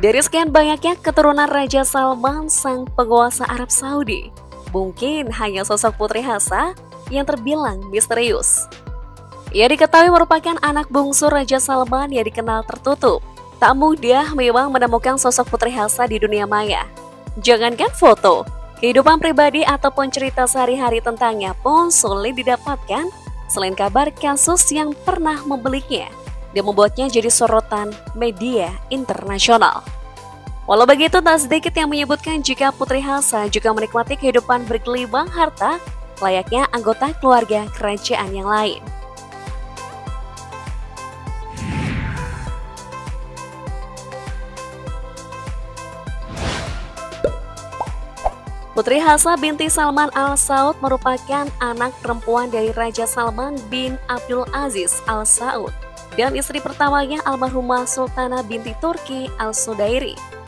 Dari sekian banyaknya keturunan Raja Salman sang penguasa Arab Saudi, mungkin hanya sosok Putri Hasa yang terbilang misterius. Ia diketahui merupakan anak bungsu Raja Salman yang dikenal tertutup. Tak mudah memang menemukan sosok Putri Hasa di dunia maya. Jangankan foto, kehidupan pribadi ataupun cerita sehari-hari tentangnya pun sulit didapatkan selain kabar kasus yang pernah membeliknya dan membuatnya jadi sorotan media internasional. Walau begitu, tak sedikit yang menyebutkan jika Putri Hasa juga menikmati kehidupan bergelimang harta layaknya anggota keluarga kerajaan yang lain. Putri Hasa binti Salman Al Saud merupakan anak perempuan dari Raja Salman bin Abdul Aziz Al Saud dan istri pertamanya almarhumah Sultana binti Turki al-Sudairi.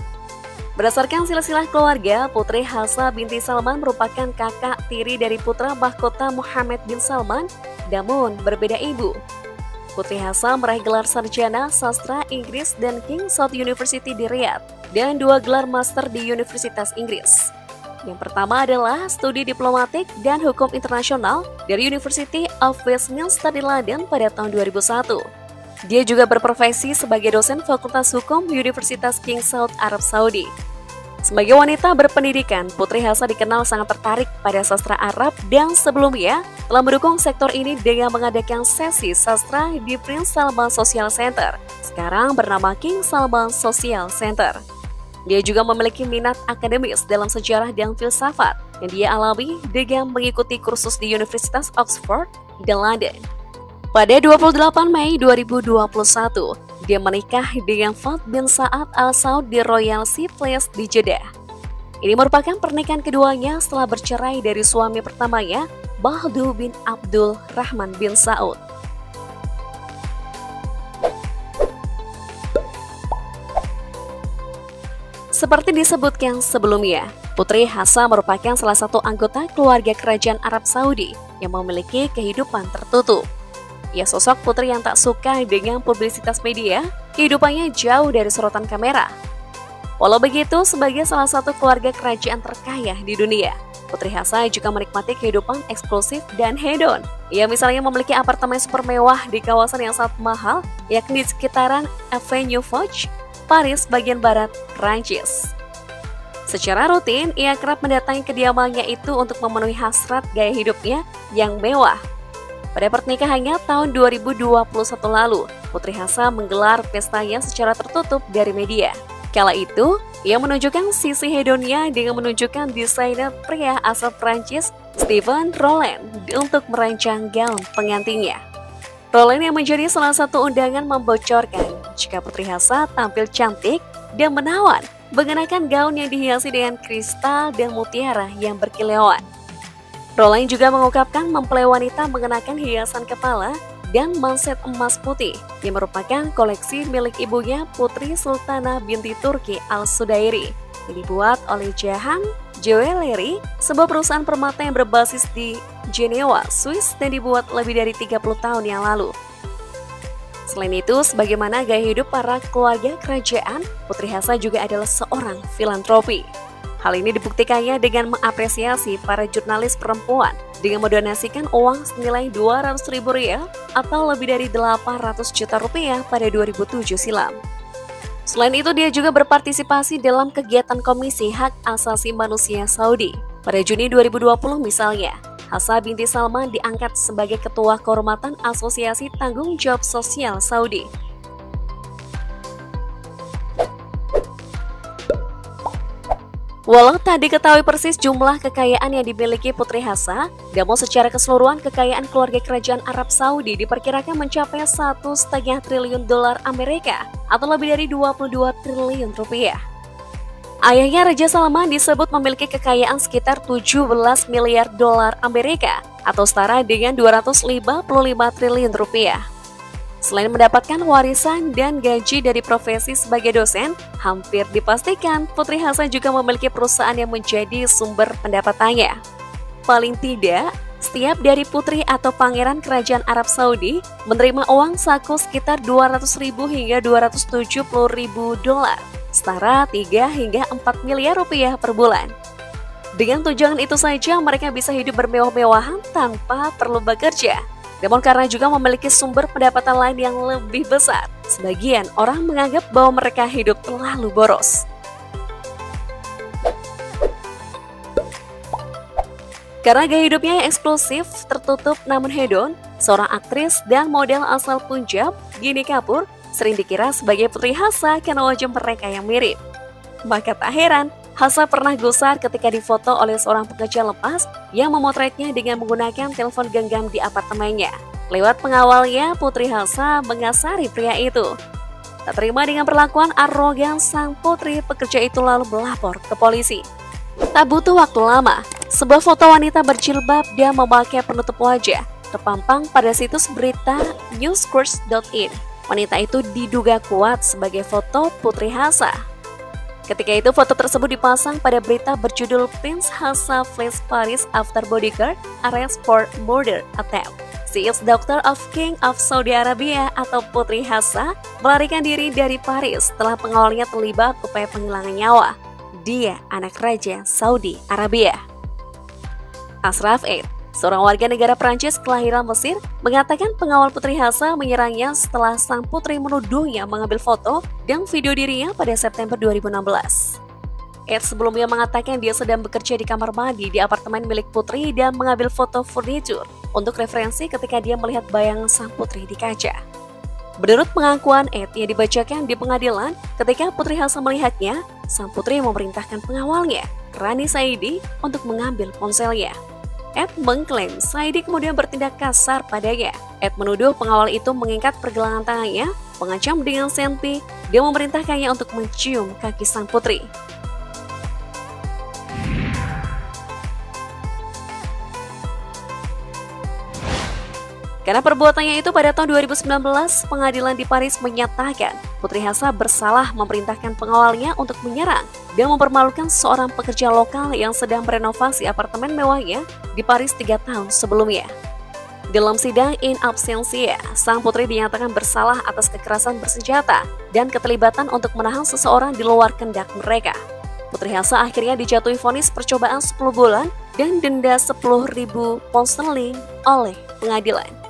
Berdasarkan silsilah keluarga, Putri Hasa binti Salman merupakan kakak tiri dari putra mahkota Muhammad bin Salman, namun berbeda ibu. Putri Hasa meraih gelar sarjana sastra Inggris dan King South University di Riyadh dan dua gelar master di Universitas Inggris. Yang pertama adalah studi diplomatik dan hukum internasional dari University of Westminster di London pada tahun 2001. Dia juga berprofesi sebagai dosen Fakultas Hukum Universitas King Saud Arab Saudi. Sebagai wanita berpendidikan, Putri Hasa dikenal sangat tertarik pada sastra Arab dan sebelumnya telah mendukung sektor ini dengan mengadakan sesi sastra di Prince Salman Social Center, sekarang bernama King Salman Social Center. Dia juga memiliki minat akademis dalam sejarah dan filsafat yang dia alami dengan mengikuti kursus di Universitas Oxford dan London. Pada 28 Mei 2021, dia menikah dengan Fat bin Sa'ad Al Saud di Royal Sea Place di Jeddah. Ini merupakan pernikahan keduanya setelah bercerai dari suami pertamanya, Bahdu bin Abdul Rahman bin Saud. Seperti disebutkan sebelumnya, Putri Hasa merupakan salah satu anggota keluarga kerajaan Arab Saudi yang memiliki kehidupan tertutup. Ia sosok putri yang tak suka dengan publisitas media, kehidupannya jauh dari sorotan kamera. Walau begitu, sebagai salah satu keluarga kerajaan terkaya di dunia, Putri Hasa juga menikmati kehidupan eksklusif dan hedon. Ia misalnya memiliki apartemen super mewah di kawasan yang sangat mahal, yakni di sekitaran Avenue Foch, Paris bagian barat, Prancis. Secara rutin, ia kerap mendatangi kediamannya itu untuk memenuhi hasrat gaya hidupnya yang mewah pada pernikahannya tahun 2021 lalu, Putri Hasa menggelar pestanya secara tertutup dari media. Kala itu, ia menunjukkan sisi hedonnya dengan menunjukkan desainer pria asal Prancis, Steven Roland, untuk merancang gaun pengantinnya. Roland yang menjadi salah satu undangan membocorkan jika Putri Hasa tampil cantik dan menawan mengenakan gaun yang dihiasi dengan kristal dan mutiara yang berkilauan. Roland juga mengungkapkan mempelai wanita mengenakan hiasan kepala dan manset emas putih yang merupakan koleksi milik ibunya Putri Sultana binti Turki Al-Sudairi dibuat oleh Jahan Jewelry, sebuah perusahaan permata yang berbasis di Jenewa, Swiss dan dibuat lebih dari 30 tahun yang lalu. Selain itu, sebagaimana gaya hidup para keluarga kerajaan, Putri Hasa juga adalah seorang filantropi. Hal ini dibuktikannya dengan mengapresiasi para jurnalis perempuan dengan mendonasikan uang senilai 200 ribu rupiah atau lebih dari 800 juta rupiah pada 2007 silam. Selain itu, dia juga berpartisipasi dalam kegiatan Komisi Hak Asasi Manusia Saudi. Pada Juni 2020 misalnya, Hasa binti Salman diangkat sebagai Ketua Kehormatan Asosiasi Tanggung Jawab Sosial Saudi Walau tak diketahui persis jumlah kekayaan yang dimiliki Putri Hasa, namun secara keseluruhan kekayaan keluarga kerajaan Arab Saudi diperkirakan mencapai satu setengah triliun dolar Amerika atau lebih dari 22 triliun rupiah. Ayahnya Raja Salman disebut memiliki kekayaan sekitar 17 miliar dolar Amerika atau setara dengan 255 triliun rupiah. Selain mendapatkan warisan dan gaji dari profesi sebagai dosen, hampir dipastikan Putri Hasan juga memiliki perusahaan yang menjadi sumber pendapatannya. Paling tidak, setiap dari putri atau pangeran kerajaan Arab Saudi menerima uang saku sekitar 200 ribu hingga 270 ribu dolar setara 3 hingga 4 miliar rupiah per bulan. Dengan tunjangan itu saja mereka bisa hidup bermewah-mewahan tanpa perlu bekerja. Namun karena juga memiliki sumber pendapatan lain yang lebih besar, sebagian orang menganggap bahwa mereka hidup terlalu boros. Karena gaya hidupnya yang eksklusif, tertutup namun hedon, seorang aktris dan model asal Punjab, Gini Kapoor, sering dikira sebagai putri Hasa karena wajah mereka yang mirip. Maka tak heran, Hasa pernah gusar ketika difoto oleh seorang pekerja lepas yang memotretnya dengan menggunakan telepon genggam di apartemennya. Lewat pengawalnya, Putri Hasa mengasari pria itu. Tak terima dengan perlakuan arogan sang putri, pekerja itu lalu melapor ke polisi. Tak butuh waktu lama, sebuah foto wanita berjilbab dan memakai penutup wajah terpampang pada situs berita newscourse.in. Wanita itu diduga kuat sebagai foto Putri Hasa Ketika itu foto tersebut dipasang pada berita berjudul Prince Hassa flees Paris after bodyguard arrest for murder attempt. She is daughter of King of Saudi Arabia atau Putri Hassa melarikan diri dari Paris setelah pengawalnya terlibat upaya penghilangan nyawa. Dia anak raja Saudi Arabia. Asraf Eid Seorang warga negara Prancis kelahiran Mesir mengatakan pengawal Putri Hasa menyerangnya setelah sang putri menuduhnya mengambil foto dan video dirinya pada September 2016. Ed sebelumnya mengatakan dia sedang bekerja di kamar mandi di apartemen milik putri dan mengambil foto furniture untuk referensi ketika dia melihat bayangan sang putri di kaca. Menurut pengakuan Ed yang dibacakan di pengadilan, ketika Putri Hasa melihatnya, sang putri memerintahkan pengawalnya, Rani Saidi, untuk mengambil ponselnya. Ed mengklaim Saidi kemudian bertindak kasar padanya. Ed menuduh pengawal itu mengikat pergelangan tangannya, mengancam dengan senti, dia memerintahkannya untuk mencium kaki sang putri. Karena perbuatannya itu pada tahun 2019, pengadilan di Paris menyatakan Putri Hasa bersalah memerintahkan pengawalnya untuk menyerang dan mempermalukan seorang pekerja lokal yang sedang merenovasi apartemen mewahnya di Paris tiga tahun sebelumnya. Dalam sidang in absentia, sang putri dinyatakan bersalah atas kekerasan bersenjata dan keterlibatan untuk menahan seseorang di luar kendak mereka. Putri Hasa akhirnya dijatuhi vonis percobaan 10 bulan dan denda 10.000 pound sterling oleh pengadilan.